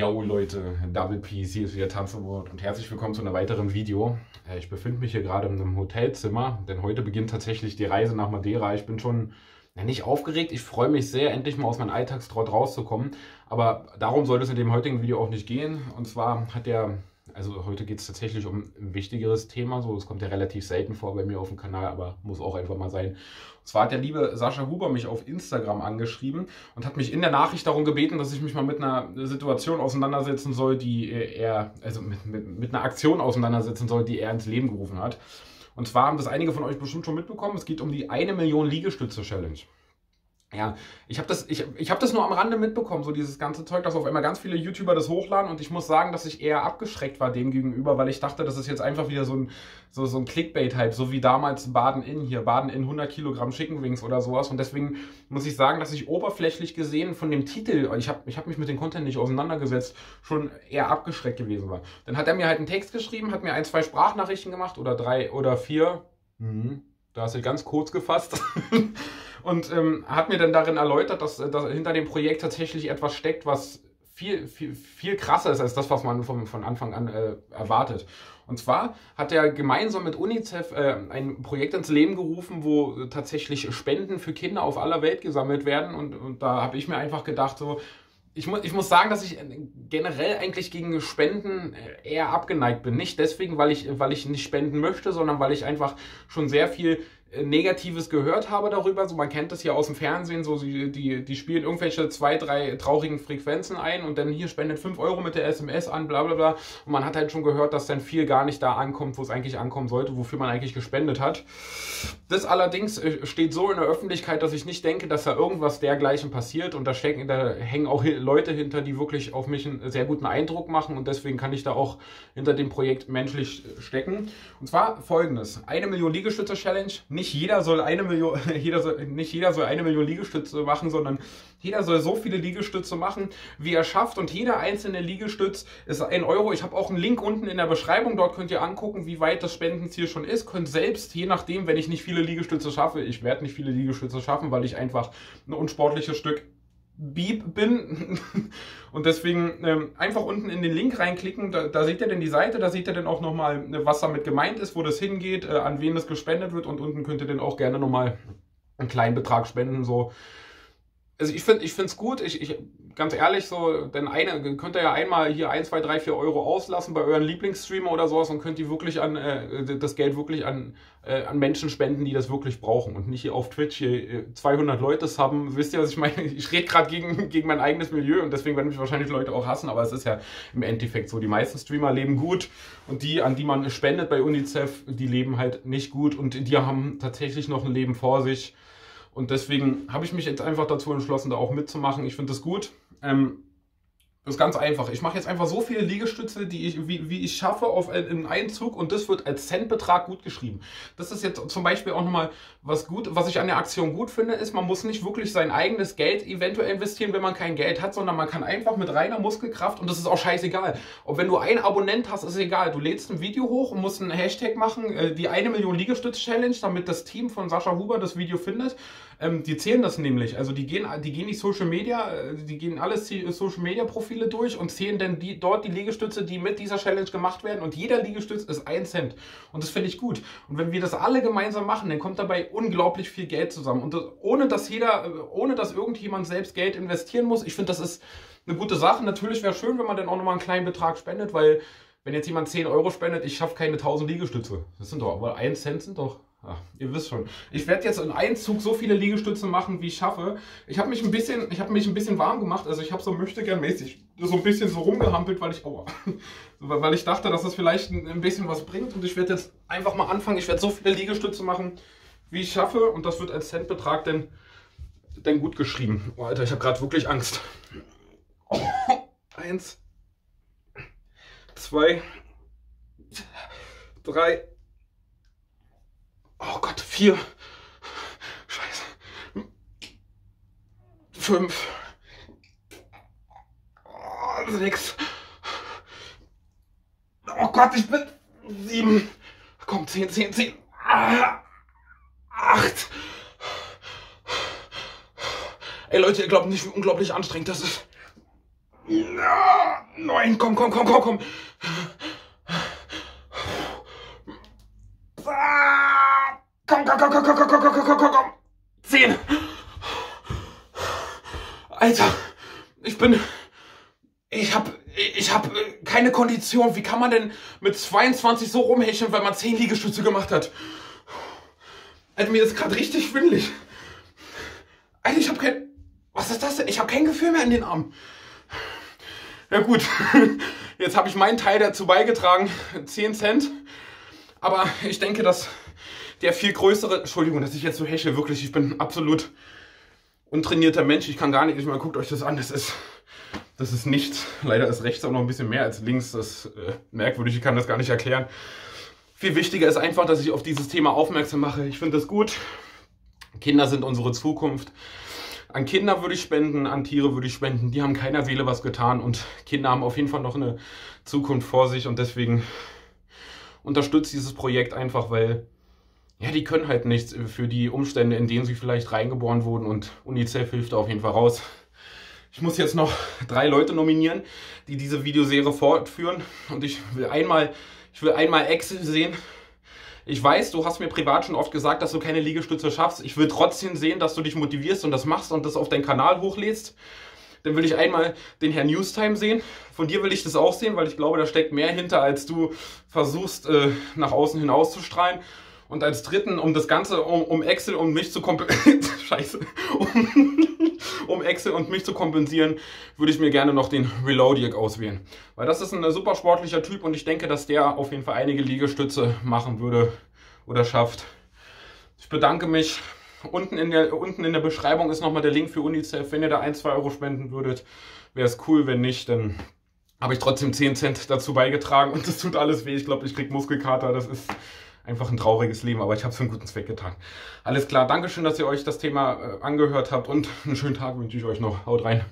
Jo Leute, Double Peace, hier ist wieder Tanzewort und herzlich willkommen zu einem weiteren Video. Äh, ich befinde mich hier gerade in einem Hotelzimmer, denn heute beginnt tatsächlich die Reise nach Madeira. Ich bin schon nicht aufgeregt, ich freue mich sehr, endlich mal aus meinem Alltagstrott rauszukommen. Aber darum soll es in dem heutigen Video auch nicht gehen. Und zwar hat der also heute geht es tatsächlich um ein wichtigeres Thema. So, das kommt ja relativ selten vor bei mir auf dem Kanal, aber muss auch einfach mal sein. Und zwar hat der liebe Sascha Huber mich auf Instagram angeschrieben und hat mich in der Nachricht darum gebeten, dass ich mich mal mit einer Situation auseinandersetzen soll, die er, also mit, mit, mit einer Aktion auseinandersetzen soll, die er ins Leben gerufen hat. Und zwar haben das einige von euch bestimmt schon mitbekommen. Es geht um die eine Million Liegestütze Challenge. Ja, ich habe das, ich, ich hab das nur am Rande mitbekommen, so dieses ganze Zeug, dass auf einmal ganz viele YouTuber das hochladen und ich muss sagen, dass ich eher abgeschreckt war dem gegenüber, weil ich dachte, das ist jetzt einfach wieder so ein, so, so ein Clickbait-Hype, so wie damals Baden-In hier, Baden-In 100 Kilogramm Chicken Wings oder sowas und deswegen muss ich sagen, dass ich oberflächlich gesehen von dem Titel, ich habe ich hab mich mit dem Content nicht auseinandergesetzt, schon eher abgeschreckt gewesen war. Dann hat er mir halt einen Text geschrieben, hat mir ein, zwei Sprachnachrichten gemacht oder drei oder vier, mhm. Da hast du ganz kurz gefasst. und ähm, hat mir dann darin erläutert, dass, dass hinter dem Projekt tatsächlich etwas steckt, was viel, viel, viel krasser ist als das, was man von, von Anfang an äh, erwartet. Und zwar hat er gemeinsam mit UNICEF äh, ein Projekt ins Leben gerufen, wo tatsächlich Spenden für Kinder auf aller Welt gesammelt werden. Und, und da habe ich mir einfach gedacht, so, ich, mu ich muss sagen, dass ich generell eigentlich gegen Spenden eher abgeneigt bin. Nicht deswegen, weil ich, weil ich nicht spenden möchte, sondern weil ich einfach schon sehr viel Negatives gehört habe darüber. So, man kennt das hier aus dem Fernsehen, so die, die, die spielen irgendwelche zwei, drei traurigen Frequenzen ein und dann hier spendet 5 Euro mit der SMS an, bla bla bla. Und man hat halt schon gehört, dass dann viel gar nicht da ankommt, wo es eigentlich ankommen sollte, wofür man eigentlich gespendet hat. Das allerdings äh, steht so in der Öffentlichkeit, dass ich nicht denke, dass da irgendwas dergleichen passiert und da, stecken, da hängen auch Leute hinter, die wirklich auf mich einen sehr guten Eindruck machen und deswegen kann ich da auch hinter dem Projekt menschlich stecken. Und zwar folgendes: Eine Million Liegestütze Challenge, nicht jeder soll eine Million, jeder soll, nicht jeder soll eine Million Liegestütze machen, sondern jeder soll so viele Liegestütze machen, wie er schafft. Und jeder einzelne Liegestütz ist ein Euro. Ich habe auch einen Link unten in der Beschreibung. Dort könnt ihr angucken, wie weit das Spendenziel schon ist. Könnt selbst, je nachdem, wenn ich nicht viele Liegestütze schaffe, ich werde nicht viele Liegestütze schaffen, weil ich einfach ein unsportliches Stück Beep bin. Und deswegen ähm, einfach unten in den Link reinklicken, da, da, seht ihr denn die Seite, da seht ihr dann auch nochmal, äh, was damit gemeint ist, wo das hingeht, äh, an wen das gespendet wird. Und unten könnt ihr dann auch gerne nochmal einen kleinen Betrag spenden, so. Also ich finde es gut, ich, ich, ganz ehrlich, so, denn eine, könnt ihr ja einmal hier 1, 2, 3, 4 Euro auslassen bei euren Lieblingsstreamer oder sowas und könnt die wirklich an, äh, das Geld wirklich an, äh, an Menschen spenden, die das wirklich brauchen und nicht hier auf Twitch hier 200 äh, Leute haben. Wisst ihr, was ich meine? Ich rede gerade gegen, gegen mein eigenes Milieu und deswegen werden mich wahrscheinlich Leute auch hassen, aber es ist ja im Endeffekt so. Die meisten Streamer leben gut und die, an die man spendet bei UNICEF, die leben halt nicht gut und die haben tatsächlich noch ein Leben vor sich und deswegen habe ich mich jetzt einfach dazu entschlossen, da auch mitzumachen. Ich finde das gut. Ähm, das ist ganz einfach. Ich mache jetzt einfach so viele Liegestütze, die ich, wie, wie ich schaffe, auf einen Einzug und das wird als Centbetrag gut geschrieben. Das ist jetzt zum Beispiel auch nochmal was gut, was ich an der Aktion gut finde, ist, man muss nicht wirklich sein eigenes Geld eventuell investieren, wenn man kein Geld hat, sondern man kann einfach mit reiner Muskelkraft und das ist auch scheißegal. Ob wenn du einen Abonnent hast, ist egal. Du lädst ein Video hoch und musst einen Hashtag machen, äh, die eine Million Liegestütz Challenge, damit das Team von Sascha Huber das Video findet. Ähm, die zählen das nämlich. Also die gehen, die gehen die Social Media, äh, die gehen alles Social Media Profile durch und zählen dann die, dort die Liegestütze, die mit dieser Challenge gemacht werden. Und jeder Liegestütz ist ein Cent. Und das finde ich gut. Und wenn wir das alle gemeinsam machen, dann kommt dabei unglaublich viel Geld zusammen. Und das, ohne dass jeder, äh, ohne dass irgendjemand selbst Geld investieren muss, ich finde, das ist eine gute Sache. Natürlich wäre schön, wenn man dann auch nochmal einen kleinen Betrag spendet, weil wenn jetzt jemand 10 Euro spendet, ich schaffe keine 1000 Liegestütze. Das sind doch, aber 1 Cent sind doch Ach, ihr wisst schon. Ich werde jetzt in einem Zug so viele Liegestütze machen, wie ich schaffe. Ich habe mich ein bisschen, ich habe mich ein bisschen warm gemacht. Also ich habe so möchte gern mäßig so ein bisschen so rumgehampelt, weil ich, aua, weil ich dachte, dass das vielleicht ein bisschen was bringt. Und ich werde jetzt einfach mal anfangen. Ich werde so viele Liegestütze machen, wie ich schaffe. Und das wird als Centbetrag denn, denn gut geschrieben. Oh, Alter, ich habe gerade wirklich Angst. Eins, zwei, drei. Vier. Scheiße. Fünf. Oh, sechs. Oh Gott, ich bin sieben. Komm, zehn, zehn, zehn. Acht. Ey Leute, ihr glaubt nicht, wie unglaublich anstrengend das ist. Neun, komm, komm, komm, komm, komm. Komm, komm, komm, komm, komm, komm, komm, komm, komm, komm. Zehn. Alter, ich bin, ich hab, ich hab keine Kondition. Wie kann man denn mit 22 so rumhecheln, weil man 10 Liegestütze gemacht hat? Alter, mir ist gerade richtig schwindelig. Alter, ich hab kein, was ist das denn? Ich hab kein Gefühl mehr in den Armen. Ja gut, jetzt habe ich meinen Teil dazu beigetragen, 10 Cent. Aber ich denke, dass der viel größere, Entschuldigung, dass ich jetzt so hechle, wirklich, ich bin absolut untrainierter Mensch. Ich kann gar nicht, ich mal guckt euch das an, das ist, das ist nichts. Leider ist rechts auch noch ein bisschen mehr als links, das ist äh, merkwürdig, ich kann das gar nicht erklären. Viel wichtiger ist einfach, dass ich auf dieses Thema aufmerksam mache. Ich finde das gut. Kinder sind unsere Zukunft. An Kinder würde ich spenden, an Tiere würde ich spenden. Die haben keiner Seele was getan und Kinder haben auf jeden Fall noch eine Zukunft vor sich und deswegen unterstütze dieses Projekt einfach, weil ja, die können halt nichts für die Umstände, in denen sie vielleicht reingeboren wurden und UNICEF hilft da auf jeden Fall raus. Ich muss jetzt noch drei Leute nominieren, die diese Videoserie fortführen und ich will einmal, ich will einmal Excel sehen. Ich weiß, du hast mir privat schon oft gesagt, dass du keine Liegestütze schaffst. Ich will trotzdem sehen, dass du dich motivierst und das machst und das auf deinen Kanal hochlädst. Dann will ich einmal den Herrn Newstime sehen. Von dir will ich das auch sehen, weil ich glaube, da steckt mehr hinter, als du versuchst, äh, nach außen hin auszustrahlen. Und als dritten, um das Ganze, um, um Excel und mich zu kompensieren, Scheiße, um, um, Excel und mich zu kompensieren, würde ich mir gerne noch den Reloadic auswählen. Weil das ist ein super sportlicher Typ und ich denke, dass der auf jeden Fall einige Liegestütze machen würde oder schafft. Ich bedanke mich. Unten in der, unten in der Beschreibung ist nochmal der Link für UNICEF. Wenn ihr da 1, 2 Euro spenden würdet, wäre es cool. Wenn nicht, dann habe ich trotzdem 10 Cent dazu beigetragen und das tut alles weh. Ich glaube, ich kriege Muskelkater. Das ist einfach ein trauriges Leben, aber ich habe es für einen guten Zweck getan. Alles klar, Dankeschön, dass ihr euch das Thema äh, angehört habt und einen schönen Tag wünsche ich euch noch. Haut rein.